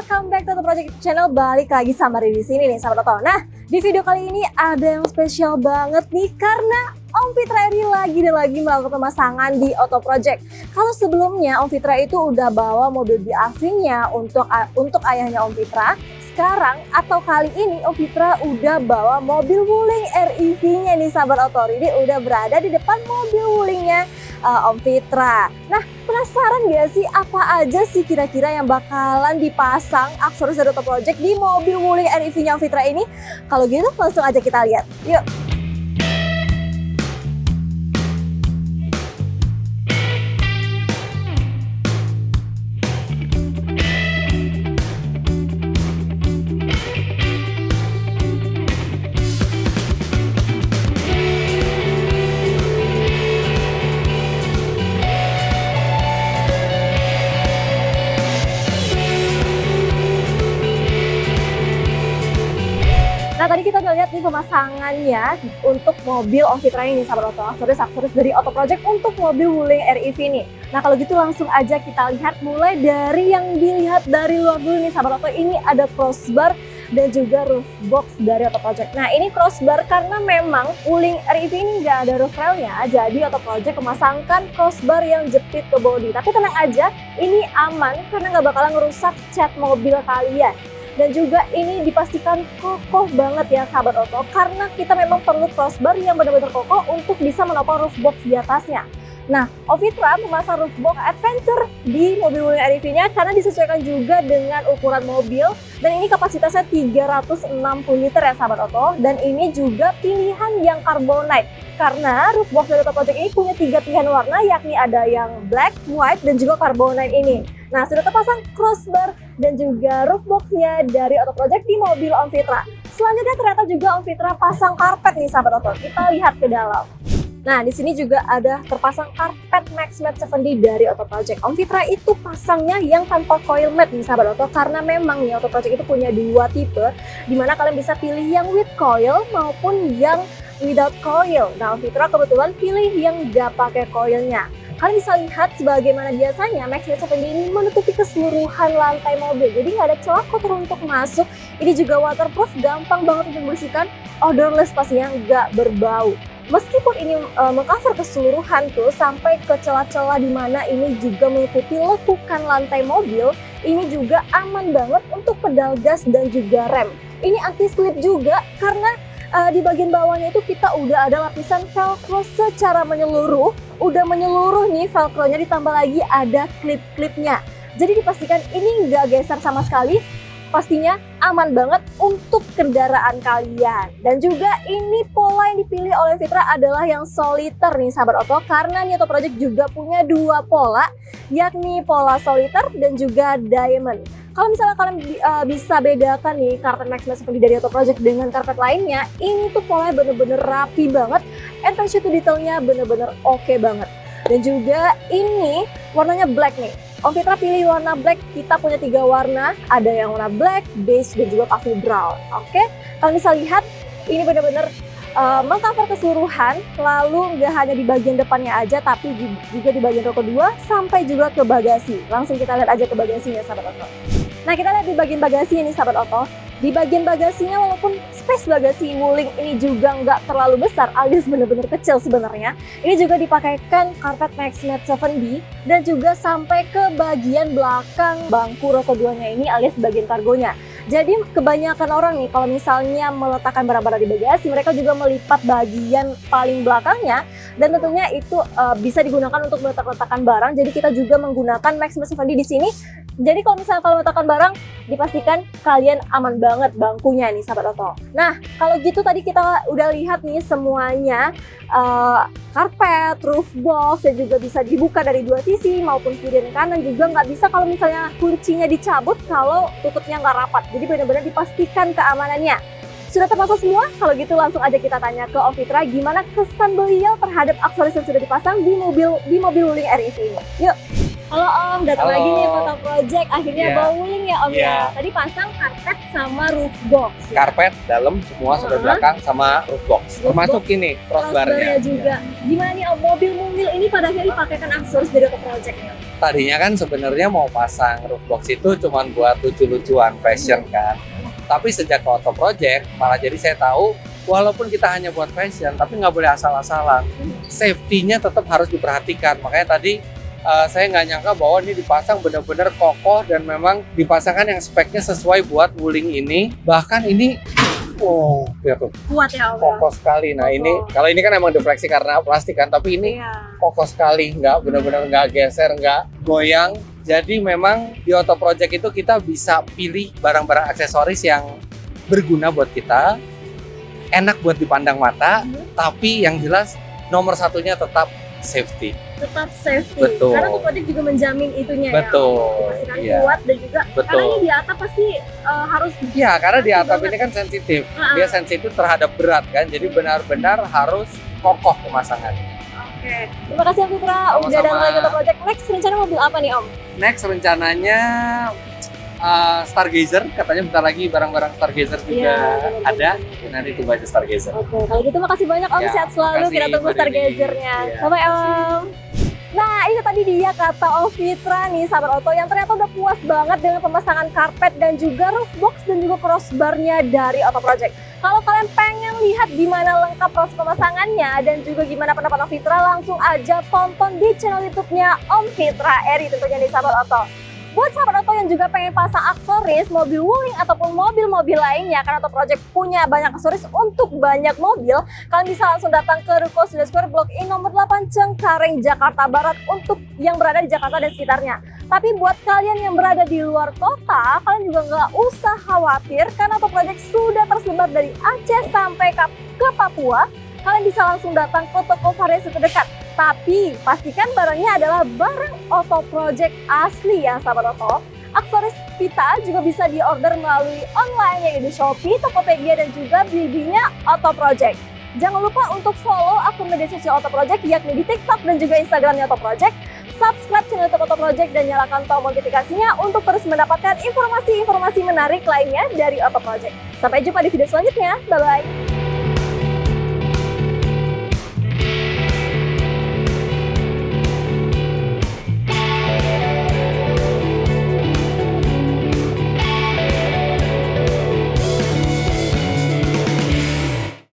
welcome back to the Project Channel. Balik lagi sama Riri di sini nih, sahabat Oto. Nah, di video kali ini ada yang spesial banget nih karena Om Fitra Eri lagi dan lagi melakukan pemasangan di Auto Project. Kalau sebelumnya Om Fitra itu udah bawa mobil di aslinya untuk untuk ayahnya Om Fitra, sekarang atau kali ini Om Fitra udah bawa mobil Wuling REV-nya nih sahabat Oto. Ini udah berada di depan mobil Wulingnya uh, Om Fitra. Nah, penasaran gak sih apa aja sih kira-kira yang bakalan dipasang aksesoris dari Auto Project di mobil Wuling REV-nya Om Fitra ini? Kalau gitu langsung aja kita lihat. Yuk. Nih pemasangannya untuk mobil Om Fitra ini sahabat Auto aksesoris aksesoris dari Auto Project untuk mobil Wuling REV ini. Nah kalau gitu langsung aja kita lihat mulai dari yang dilihat dari luar dulu nih sahabat Auto ini ada crossbar dan juga roof box dari Auto Project. Nah ini crossbar karena memang Wuling REV ini nggak ada roof railnya, jadi Auto Project memasangkan crossbar yang jepit ke bodi. Tapi tenang aja, ini aman karena nggak bakalan ngerusak cat mobil kalian dan juga ini dipastikan kokoh banget ya sahabat Oto karena kita memang perlu crossbar yang benar-benar kokoh untuk bisa menopang roof box di atasnya. Nah, Ovitra memasang roof box adventure di mobil Wuling REV-nya karena disesuaikan juga dengan ukuran mobil dan ini kapasitasnya 360 liter ya sahabat Oto dan ini juga pilihan yang carbonite karena roof box dari Auto Project ini punya tiga pilihan warna yakni ada yang black, white dan juga carbonite ini. Nah, sudah terpasang crossbar dan juga roof boxnya dari Auto Project di mobil Om Fitra. Selanjutnya ternyata juga Om Fitra pasang karpet nih sahabat Oto. Kita lihat ke dalam. Nah, di sini juga ada terpasang karpet Max Mat 7D dari Auto Project. Om Fitra itu pasangnya yang tanpa coil mat nih sahabat Auto karena memang nih Auto Project itu punya dua tipe di mana kalian bisa pilih yang with coil maupun yang without coil. Nah, Om Fitra kebetulan pilih yang gak pakai coilnya. Kalian bisa lihat sebagaimana biasanya Max Mat 7D ini menutupi keseluruhan lantai mobil. Jadi nggak ada celah kotor untuk masuk. Ini juga waterproof, gampang banget untuk membersihkan, odorless pastinya nggak berbau. Meskipun ini e, mengcover keseluruhan tuh sampai ke celah-celah di mana ini juga mengikuti lekukan lantai mobil, ini juga aman banget untuk pedal gas dan juga rem. Ini anti slip juga karena uh, di bagian bawahnya itu kita udah ada lapisan velcro secara menyeluruh. Udah menyeluruh nih velcro-nya ditambah lagi ada klip-klipnya. Jadi dipastikan ini nggak geser sama sekali. Pastinya aman banget untuk kendaraan kalian. Dan juga ini pola yang dipilih oleh Fitra adalah yang soliter nih sahabat Oto. Karena Nioto Project juga punya dua pola, yakni pola soliter dan juga diamond. Kalau misalnya kalian uh, bisa bedakan nih karpet Max Max dari Auto Project dengan karpet lainnya, ini tuh polanya bener-bener rapi banget, attention to detailnya bener-bener oke okay banget. Dan juga ini warnanya black nih. Om Fitra pilih warna black, kita punya tiga warna, ada yang warna black, beige, dan juga coffee brown. Oke, okay? kalian bisa lihat ini bener-bener uh, mengcover keseluruhan, lalu nggak hanya di bagian depannya aja, tapi juga di bagian row kedua sampai juga ke bagasi. Langsung kita lihat aja ke bagasinya, sahabat Oto. Nah kita lihat di bagian bagasi ini, sahabat Oto. Di bagian bagasinya walaupun space bagasi Wuling ini juga nggak terlalu besar alias benar-benar kecil sebenarnya. Ini juga dipakaikan karpet Max Mat 7D dan juga sampai ke bagian belakang bangku row keduanya ini alias bagian kargonya. Jadi kebanyakan orang nih kalau misalnya meletakkan barang-barang di bagasi, mereka juga melipat bagian paling belakangnya dan tentunya itu uh, bisa digunakan untuk meletak-letakkan barang. Jadi kita juga menggunakan Max Mat 7D di sini jadi kalau misalnya kalau meletakkan barang, dipastikan kalian aman banget bangkunya nih sahabat Oto. Nah, kalau gitu tadi kita udah lihat nih semuanya uh, karpet, roof box dan juga bisa dibuka dari dua sisi maupun kiri dan kanan juga nggak bisa kalau misalnya kuncinya dicabut kalau tutupnya nggak rapat. Jadi benar-benar dipastikan keamanannya. Sudah terpasang semua? Kalau gitu langsung aja kita tanya ke Om Fitra gimana kesan beliau terhadap aksesoris yang sudah dipasang di mobil di mobil Wuling REV ini. Yuk! Halo Om, datang Halo. lagi nih foto project. Akhirnya Iya. bawa wuling ya Om ya. Iya. Tadi pasang karpet sama roof box. ya. Karpet dalam semua sudah Uh-huh. belakang sama roof box. Roof Termasuk box. ini Crossbarnya crossbarnya. juga. Gimana nih Om, mobil mungil ini pada akhirnya dipakaikan aksesoris dari Auto Project ya? Tadinya kan sebenarnya mau pasang roof box itu cuma buat lucu-lucuan fashion kan. Tapi sejak Auto Project malah jadi saya tahu walaupun kita hanya buat fashion tapi nggak boleh asal-asalan. Safety-nya tetap harus diperhatikan. Makanya tadi eh, saya nggak nyangka bahwa ini dipasang benar-benar kokoh dan memang dipasangkan yang speknya sesuai buat wuling ini. Bahkan ini, wow, lihat tuh, Kuat ya Om ya? kokoh sekali. Nah ini Kokoh. kalau ini kan emang defleksi karena plastik kan, tapi ini Iya. kokoh sekali, nggak benar-benar nggak geser, nggak goyang. Jadi memang di Auto Project itu kita bisa pilih barang-barang aksesoris yang berguna buat kita, enak buat dipandang mata, Mhm. tapi yang jelas nomor satunya tetap safety. Tetap safety. Betul. Karena Project juga menjamin itunya Betul, ya. Pastikan iya. kuat dan juga karena Betul. ini di atap pasti uh, harus Ya, karena di atap banget. ini kan sensitif. Ah, Dia sensitif terhadap berat kan, jadi benar-benar harus kokoh pemasangannya. Oke, terima kasih Fitra. Udah Sama-sama. datang lagi Auto Project. Next rencana mobil apa nih Om? Next rencananya uh, Stargazer, katanya bentar lagi barang-barang Stargazer juga Iya, benar-benar. ada. Nanti tunggu aja Stargazer. Oke, kalau gitu makasih banyak Om. Ya, Sehat selalu. Kita tunggu stargazernya. Iya, Bye-bye. Om. Tadi dia kata Om Fitra nih, sahabat Auto, yang ternyata udah puas banget dengan pemasangan karpet dan juga roof box dan juga crossbarnya dari Auto Project. Kalau kalian pengen lihat gimana lengkap proses pemasangannya dan juga gimana pendapat Fitra, langsung aja tonton di channel YouTube-nya Om Fitra Eri tentunya nih sahabat Auto. Buat sahabat Auto yang juga pengen pasang aksesoris mobil wuling ataupun mobil-mobil lainnya, karena Auto Project punya banyak aksesoris untuk banyak mobil, kalian bisa langsung datang ke Ruko Sudah Square Blok I nomor 8 Cengkareng, Jakarta Barat untuk yang berada di Jakarta dan sekitarnya. Tapi buat kalian yang berada di luar kota, kalian juga nggak usah khawatir karena Auto Project sudah tersebar dari Aceh sampai ke Papua. Kalian bisa langsung datang ke toko variasi terdekat. Tapi pastikan barangnya adalah barang Auto Project asli ya sahabat Auto. Aksesoris kita juga bisa diorder melalui online yaitu di Shopee, Tokopedia dan juga Bibinya Auto Project. Jangan lupa untuk follow akun media sosial Auto Project yakni di TikTok dan juga Instagramnya Auto Project. Subscribe channel Auto Project dan nyalakan tombol notifikasinya untuk terus mendapatkan informasi-informasi menarik lainnya dari Auto Project. Sampai jumpa di video selanjutnya. Bye-bye.